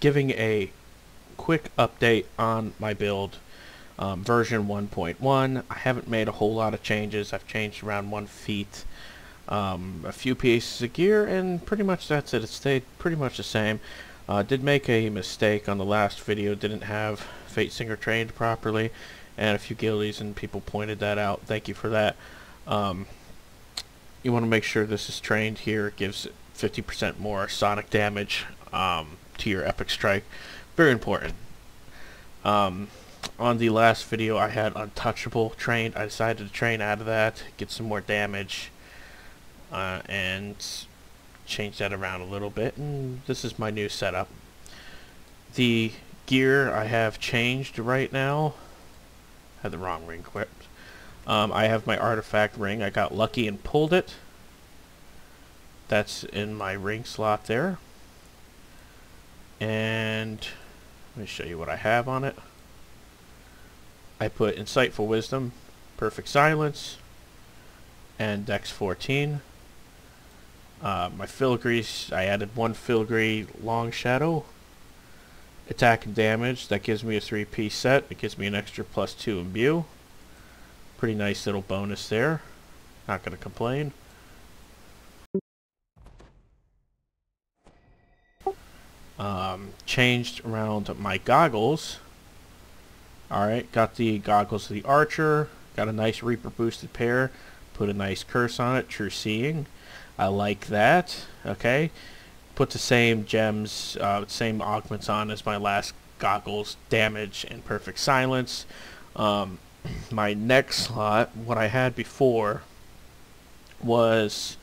giving a quick update on my build. Um, version 1.1. I haven't made a whole lot of changes. I've changed around one feet, um, a few pieces of gear, and pretty much that's it. It stayed pretty much the same. Uh, did make a mistake on the last video. Didn't have Fatesinger trained properly, and a few guildies, and people pointed that out. Thank you for that. Um, you want to make sure this is trained here. It gives 50% more sonic damage um, to your Epic Strike. Very important. Um, on the last video I had Untouchable trained. I decided to train out of that, get some more damage, uh, and change that around a little bit. And this is my new setup. The gear I have changed right now. I Had the wrong ring equipped. Um, I have my artifact ring. I got lucky and pulled it. That's in my ring slot there. And let me show you what I have on it. I put Insightful Wisdom, Perfect Silence, and Dex 14. Uh, my filigree, I added one filigree Long Shadow. Attack and damage, that gives me a three-piece set. It gives me an extra plus two imbue. Pretty nice little bonus there. Not going to complain. Um, changed around my goggles. Alright, got the goggles of the Archer. Got a nice Reaper boosted pair. Put a nice curse on it, True Seeing. I like that. Okay. Put the same gems, uh, same augments on as my last goggles, damage and perfect silence. Um, my next slot, what I had before, was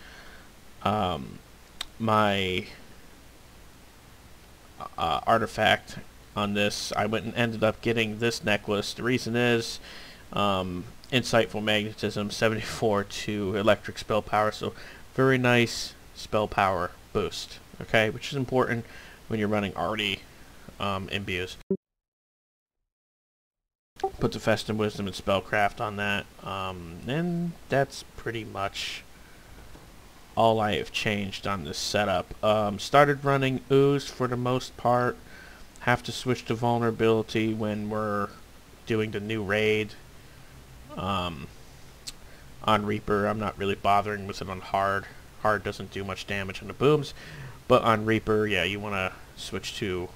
um, my uh, artifact on this. I went and ended up getting this necklace. The reason is um, Insightful Magnetism 74 to Electric Spell Power. So very nice spell power boost. Okay, which is important when you're running already um, imbues. Put the Festin Wisdom and Spellcraft on that. Um, and that's pretty much all I have changed on this setup. Um, started running Ooze for the most part. Have to switch to Vulnerability when we're doing the new raid. Um, on Reaper, I'm not really bothering with it on Hard. Hard doesn't do much damage on the booms. But on Reaper, yeah, you want to switch to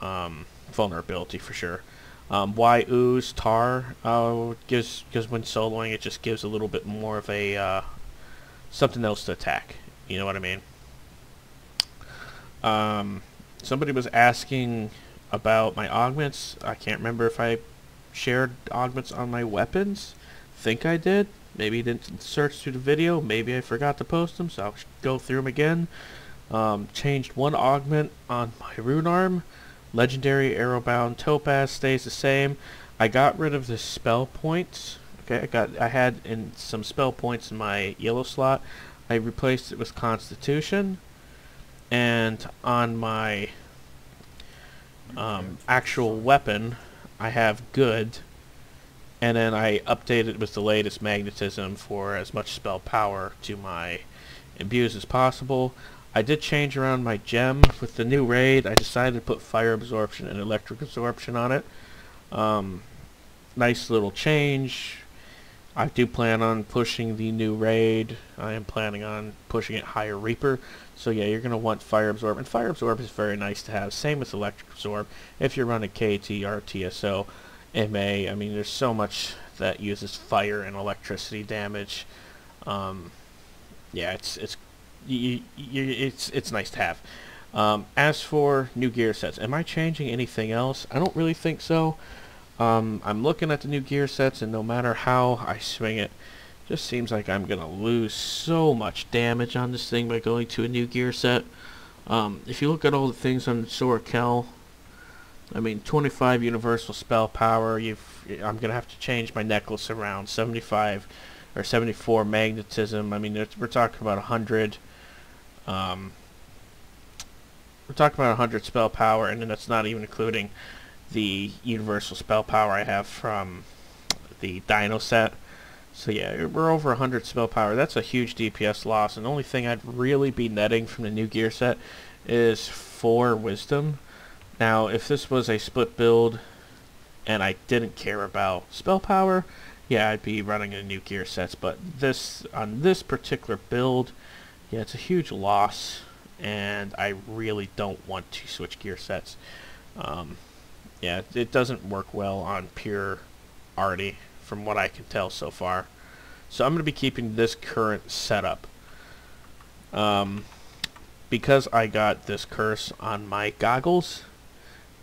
um, Vulnerability for sure. Um, why ooze tar uh, gives because when soloing it just gives a little bit more of a uh, something else to attack. You know what I mean? Um, somebody was asking about my augments. I can't remember if I shared augments on my weapons. Think I did. Maybe didn't search through the video. Maybe I forgot to post them, so I'll go through them again. Um, changed one augment on my rune arm. Legendary Arrowbound Topaz stays the same. I got rid of the spell points Okay, I got I had in some spell points in my yellow slot. I replaced it with Constitution, and on my um, actual weapon, I have Good, and then I updated it with the latest Magnetism for as much spell power to my imbues as possible. I did change around my gem with the new raid. I decided to put Fire Absorption and Electric Absorption on it. Um, nice little change I do plan on pushing the new raid. I am planning on pushing it higher Reaper. So yeah, you're going to want Fire Absorb. And Fire Absorb is very nice to have. Same with Electric Absorb. If you're running KT, RTSO, MA, I mean, there's so much that uses fire and electricity damage. Um, yeah, it's it's you, you, it's it's nice to have. Um, as for new gear sets, am I changing anything else? I don't really think so. Um, I'm looking at the new gear sets, and no matter how I swing it, just seems like I'm going to lose so much damage on this thing by going to a new gear set. Um, if you look at all the things on Sorakel, I mean, 25 universal spell power, you've, I'm going to have to change my necklace around, 75 or 74 magnetism. I mean, we're talking about 100, um, we're talking about 100 spell power, and then that's not even including the universal spell power I have from the Dino set. So yeah, we're over 100 spell power. That's a huge DPS loss, and the only thing I'd really be netting from the new gear set is 4 wisdom. Now, if this was a split build and I didn't care about spell power, yeah, I'd be running a new gear sets, but this on this particular build, yeah, it's a huge loss, and I really don't want to switch gear sets. Um, yeah, it doesn't work well on pure arty, from what I can tell so far. So I'm going to be keeping this current setup. Um, because I got this curse on my goggles,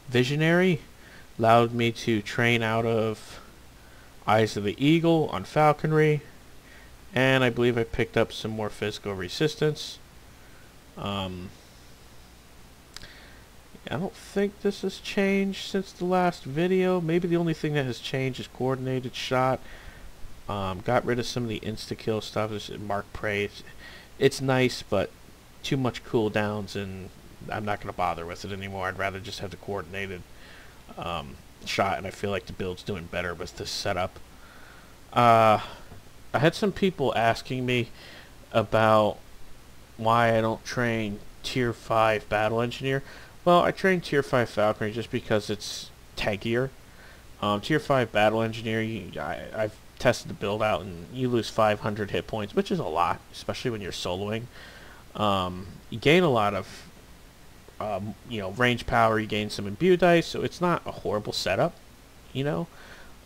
Visionary allowed me to train out of Eyes of the Eagle on Falconry, and I believe I picked up some more physical resistance. Um, I don't think this has changed since the last video. Maybe the only thing that has changed is coordinated shot. Um, got rid of some of the insta-kill stuff. Mark Prey. It's, it's nice, but too much cooldowns, and I'm not going to bother with it anymore. I'd rather just have the coordinated um, shot, and I feel like the build's doing better with this setup. Uh, I had some people asking me about why I don't train Tier 5 Battle Engineer. Well, I train Tier 5 Falconry just because it's tankier. Um, tier 5 Battle Engineer, you, I, I've tested the build out, and you lose 500 hit points, which is a lot, especially when you're soloing. Um, you gain a lot of um, you know, range power, you gain some imbue dice, so it's not a horrible setup, you know.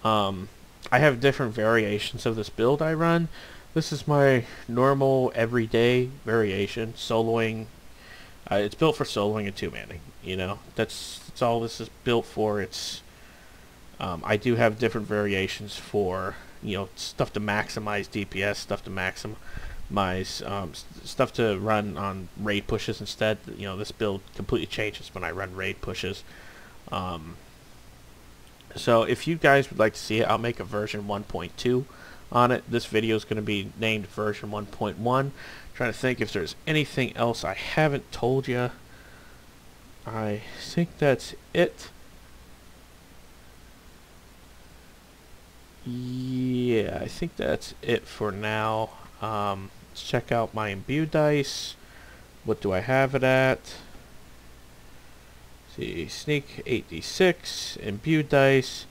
Um, I have different variations of this build I run. This is my normal everyday variation, soloing. Uh, it's built for soloing and two-manning, you know. That's, that's all this is built for. It's um, I do have different variations for, you know, stuff to maximize DPS, stuff to maximize um, stuff to run on raid pushes instead. You know, this build completely changes when I run raid pushes. Um, so if you guys would like to see it, I'll make a version 1.2 on it. This video is going to be named version 1.1. Trying to think if there's anything else I haven't told you. I think that's it. Yeah, I think that's it for now. Um, let's check out my imbue dice. What do I have it at? see, sneak 8d6, imbue dice,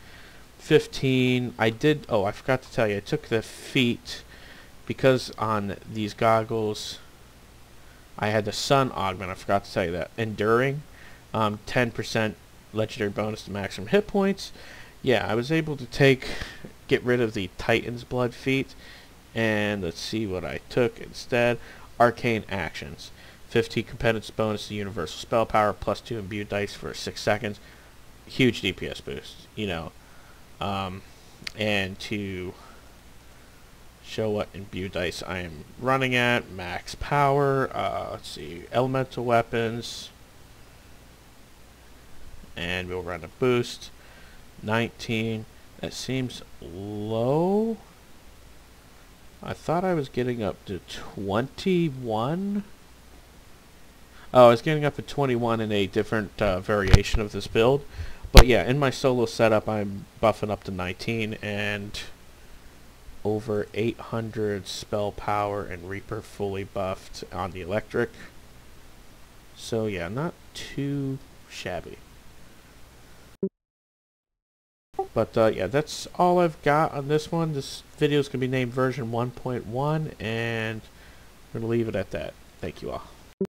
15. I did, oh, I forgot to tell you, I took the feat because on these goggles I had the sun augment. I forgot to tell you that. Enduring, 10% um, legendary bonus to maximum hit points. Yeah, I was able to take, get rid of the Titan's Blood feat and let's see what I took instead. Arcane Actions. 15 competence bonus to universal spell power, plus 2 imbue dice for 6 seconds. Huge DPS boost, you know. Um, and to show what imbue dice I am running at, max power, uh, let's see, elemental weapons, and we'll run a boost. 19, that seems low. I thought I was getting up to 21. Oh, I was getting up to 21 in a different uh, variation of this build. But yeah, in my solo setup, I'm buffing up to 19 and over 800 spell power and Reaper fully buffed on the electric. So yeah, not too shabby. But uh, yeah, that's all I've got on this one. This video is going to be named version 1.1, and I'm going to leave it at that. Thank you all.